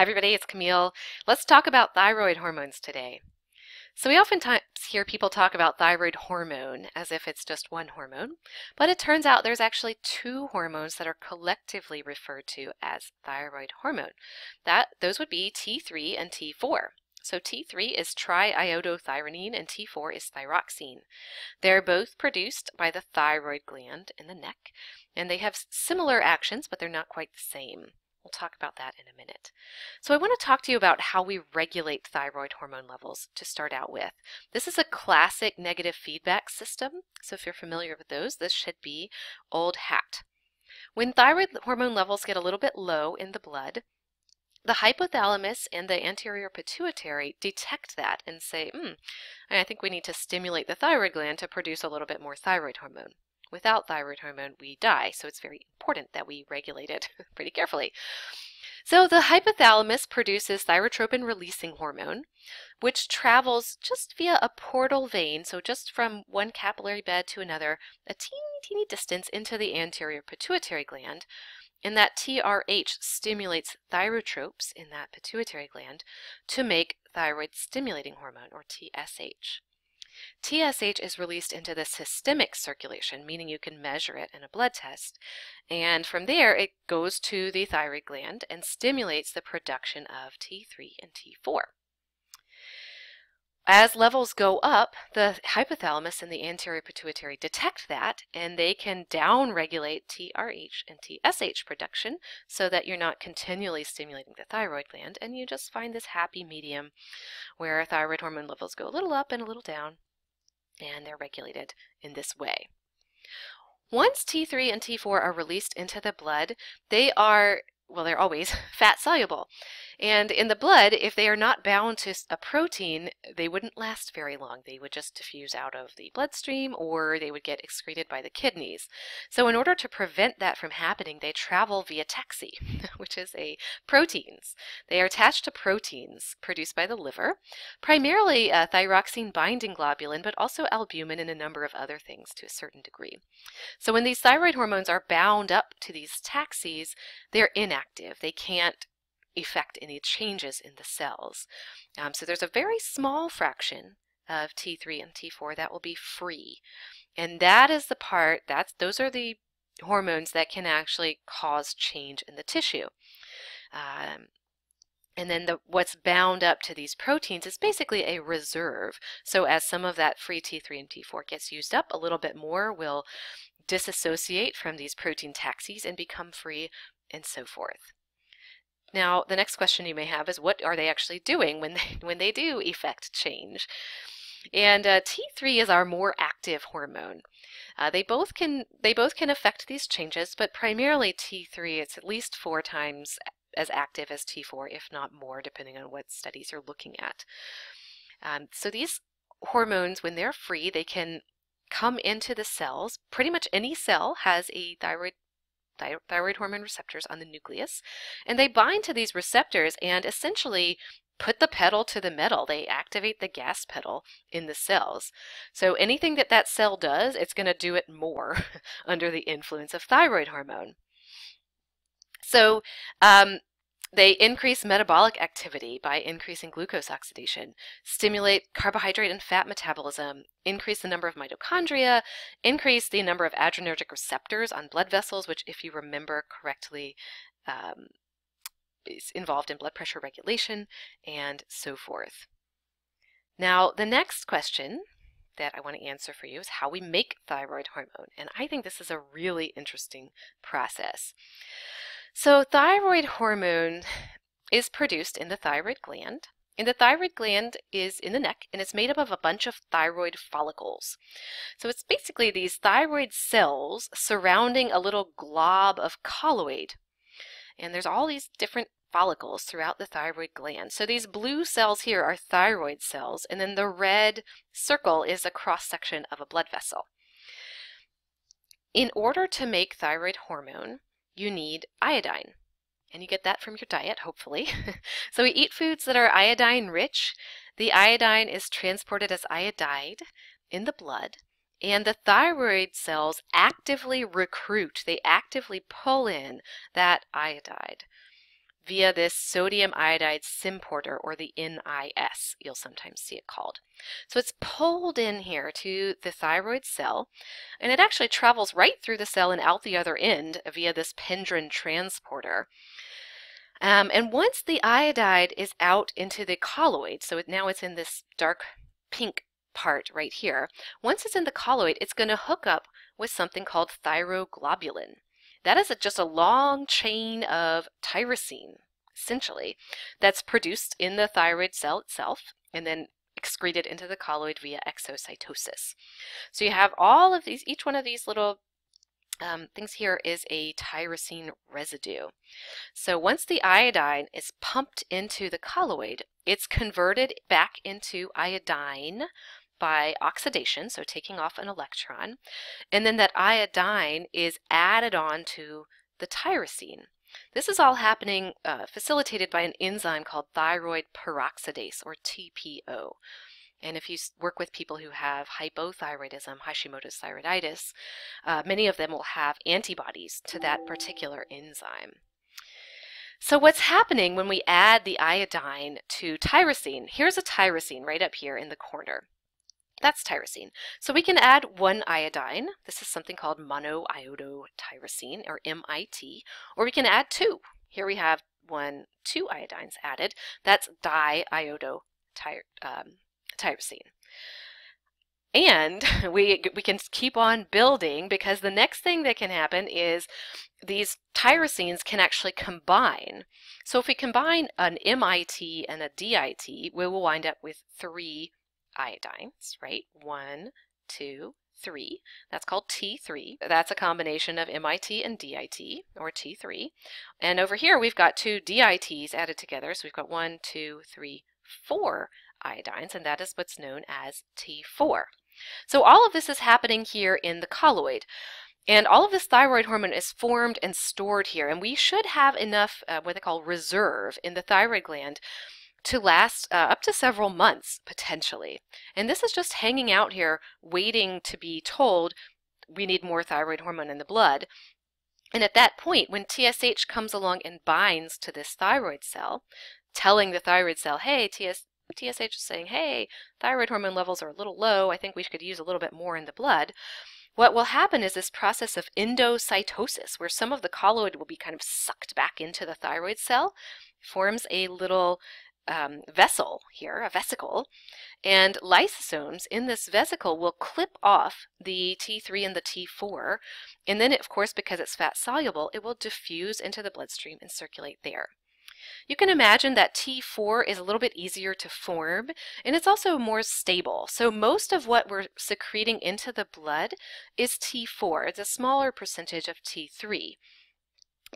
Hi everybody, it's Camille. Let's talk about thyroid hormones today. So we oftentimes hear people talk about thyroid hormone as if it's just one hormone, but it turns out there's actually two hormones that are collectively referred to as thyroid hormone. That those would be T3 and T4. So T3 is triiodothyronine and T4 is thyroxine. They're both produced by the thyroid gland in the neck, and they have similar actions, but they're not quite the same. We'll talk about that in a minute. So I want to talk to you about how we regulate thyroid hormone levels to start out with. This is a classic negative feedback system. So if you're familiar with those, this should be old hat. When thyroid hormone levels get a little bit low in the blood, the hypothalamus and the anterior pituitary detect that and say, hmm, I think we need to stimulate the thyroid gland to produce a little bit more thyroid hormone. Without thyroid hormone, we die, so it's very important that we regulate it pretty carefully. So the hypothalamus produces thyrotropin releasing hormone, which travels just via a portal vein, so just from one capillary bed to another, a teeny, teeny distance into the anterior pituitary gland, and that TRH stimulates thyrotropes in that pituitary gland to make thyroid stimulating hormone, or TSH. TSH is released into the systemic circulation, meaning you can measure it in a blood test. And from there, it goes to the thyroid gland and stimulates the production of T3 and T4. As levels go up, the hypothalamus and the anterior pituitary detect that and they can downregulate TRH and TSH production so that you're not continually stimulating the thyroid gland and you just find this happy medium where thyroid hormone levels go a little up and a little down and they're regulated in this way. Once T3 and T4 are released into the blood, they are well, they're always fat soluble. And in the blood, if they are not bound to a protein, they wouldn't last very long. They would just diffuse out of the bloodstream or they would get excreted by the kidneys. So in order to prevent that from happening, they travel via taxi, which is a proteins. They are attached to proteins produced by the liver, primarily a thyroxine binding globulin, but also albumin and a number of other things to a certain degree. So when these thyroid hormones are bound up to these taxis, they're inactive. They can't effect any changes in the cells. Um, so there's a very small fraction of T3 and T4 that will be free. And that is the part, that's those are the hormones that can actually cause change in the tissue. Um, and then the, what's bound up to these proteins is basically a reserve. So as some of that free T3 and T4 gets used up, a little bit more will disassociate from these protein taxis and become free and so forth. Now, the next question you may have is what are they actually doing when they, when they do effect change? And uh, T3 is our more active hormone. Uh, they both can they both can affect these changes, but primarily T3 it's at least four times as active as T4, if not more, depending on what studies you're looking at. Um, so these hormones, when they're free, they can come into the cells. Pretty much any cell has a thyroid thyroid hormone receptors on the nucleus, and they bind to these receptors and essentially put the pedal to the metal. They activate the gas pedal in the cells. So anything that that cell does, it's going to do it more under the influence of thyroid hormone. So um, they increase metabolic activity by increasing glucose oxidation, stimulate carbohydrate and fat metabolism, increase the number of mitochondria, increase the number of adrenergic receptors on blood vessels, which, if you remember correctly, um, is involved in blood pressure regulation, and so forth. Now, the next question that I want to answer for you is how we make thyroid hormone. And I think this is a really interesting process. So thyroid hormone is produced in the thyroid gland. And the thyroid gland is in the neck and it's made up of a bunch of thyroid follicles. So it's basically these thyroid cells surrounding a little glob of colloid. And there's all these different follicles throughout the thyroid gland. So these blue cells here are thyroid cells, and then the red circle is a cross section of a blood vessel. In order to make thyroid hormone, you need iodine. And you get that from your diet, hopefully. so we eat foods that are iodine rich. The iodine is transported as iodide in the blood. And the thyroid cells actively recruit, they actively pull in that iodide. Via this sodium iodide symporter or the NIS, you'll sometimes see it called. So it's pulled in here to the thyroid cell and it actually travels right through the cell and out the other end via this pendrin transporter. Um, and once the iodide is out into the colloid, so it, now it's in this dark pink part right here, once it's in the colloid, it's going to hook up with something called thyroglobulin. That is just a long chain of tyrosine, essentially, that's produced in the thyroid cell itself and then excreted into the colloid via exocytosis. So you have all of these, each one of these little um, things here is a tyrosine residue. So once the iodine is pumped into the colloid, it's converted back into iodine by oxidation, so taking off an electron, and then that iodine is added on to the tyrosine. This is all happening uh, facilitated by an enzyme called thyroid peroxidase, or TPO. And if you work with people who have hypothyroidism, Hashimoto's thyroiditis, uh, many of them will have antibodies to that particular enzyme. So what's happening when we add the iodine to tyrosine? Here's a tyrosine right up here in the corner. That's tyrosine. So we can add one iodine. This is something called monoiodotyrosine, or MIT, or we can add two. Here we have one, two iodines added. That's diiodotyrosine. Um, and we, we can keep on building because the next thing that can happen is these tyrosines can actually combine. So if we combine an MIT and a DIT, we will wind up with three iodines, right? One, two, three. That's called T3. That's a combination of MIT and DIT, or T3. And over here we've got two DITs added together, so we've got one, two, three, four iodines, and that is what's known as T4. So all of this is happening here in the colloid. And all of this thyroid hormone is formed and stored here. And we should have enough, uh, what they call reserve, in the thyroid gland to last uh, up to several months potentially. And this is just hanging out here waiting to be told we need more thyroid hormone in the blood. And at that point, when TSH comes along and binds to this thyroid cell, telling the thyroid cell, hey, TS TSH is saying, hey, thyroid hormone levels are a little low, I think we could use a little bit more in the blood. What will happen is this process of endocytosis, where some of the colloid will be kind of sucked back into the thyroid cell, forms a little um, vessel here, a vesicle, and lysosomes in this vesicle will clip off the T3 and the T4, and then, of course, because it's fat soluble, it will diffuse into the bloodstream and circulate there. You can imagine that T4 is a little bit easier to form and it's also more stable. So most of what we're secreting into the blood is T4. It's a smaller percentage of T3.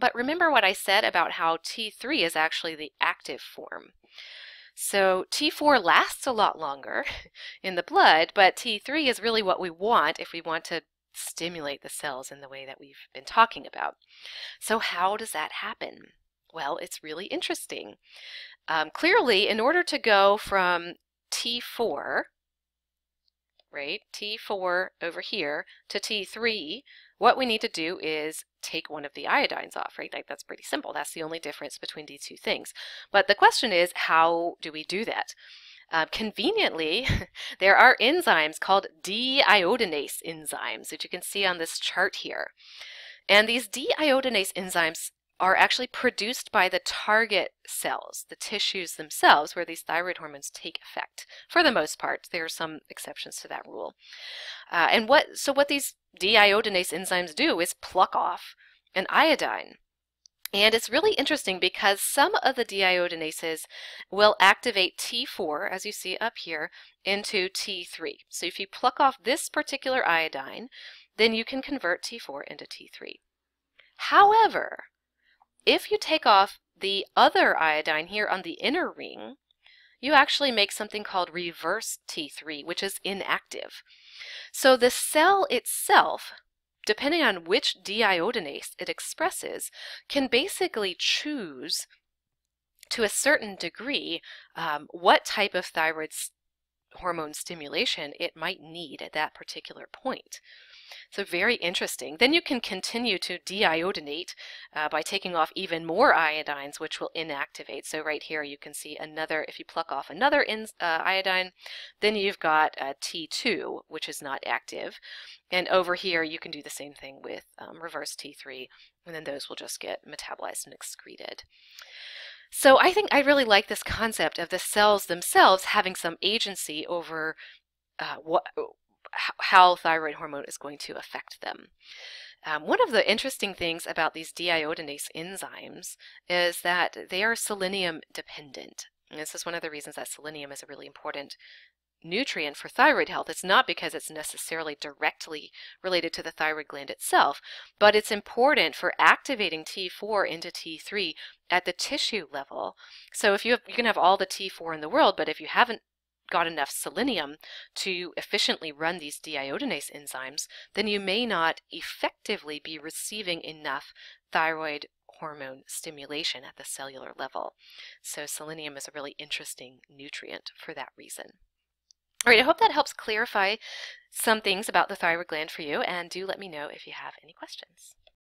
But remember what I said about how T3 is actually the active form. So T4 lasts a lot longer in the blood, but T3 is really what we want if we want to stimulate the cells in the way that we've been talking about. So how does that happen? Well, it's really interesting. Um, clearly, in order to go from T4, right, T4 over here to T3, what we need to do is take one of the iodines off, right? Like that's pretty simple. That's the only difference between these two things. But the question is, how do we do that? Uh, conveniently, there are enzymes called deiodinase enzymes that you can see on this chart here. And these deiodinase enzymes are actually produced by the target cells, the tissues themselves, where these thyroid hormones take effect. For the most part, there are some exceptions to that rule. Uh, and what so what these deiodinase enzymes do is pluck off an iodine. And it's really interesting because some of the deiodinases will activate T4, as you see up here, into T3. So if you pluck off this particular iodine, then you can convert T4 into T3. However, if you take off the other iodine here on the inner ring, you actually make something called reverse T3, which is inactive. So the cell itself, depending on which deiodinase it expresses, can basically choose to a certain degree um, what type of thyroid hormone stimulation it might need at that particular point. So very interesting. Then you can continue to deiodinate uh, by taking off even more iodines, which will inactivate. So right here you can see another, if you pluck off another in, uh, iodine, then you've got T2, which is not active. And over here you can do the same thing with um, reverse T3, and then those will just get metabolized and excreted. So I think I really like this concept of the cells themselves having some agency over uh, what, how thyroid hormone is going to affect them. Um, one of the interesting things about these deiodinase enzymes is that they are selenium dependent. And this is one of the reasons that selenium is a really important nutrient for thyroid health. It's not because it's necessarily directly related to the thyroid gland itself, but it's important for activating T4 into T3 at the tissue level. So if you have, you can have all the T4 in the world, but if you haven't got enough selenium to efficiently run these deiodinase enzymes, then you may not effectively be receiving enough thyroid hormone stimulation at the cellular level. So selenium is a really interesting nutrient for that reason. All right, I hope that helps clarify some things about the thyroid gland for you, and do let me know if you have any questions.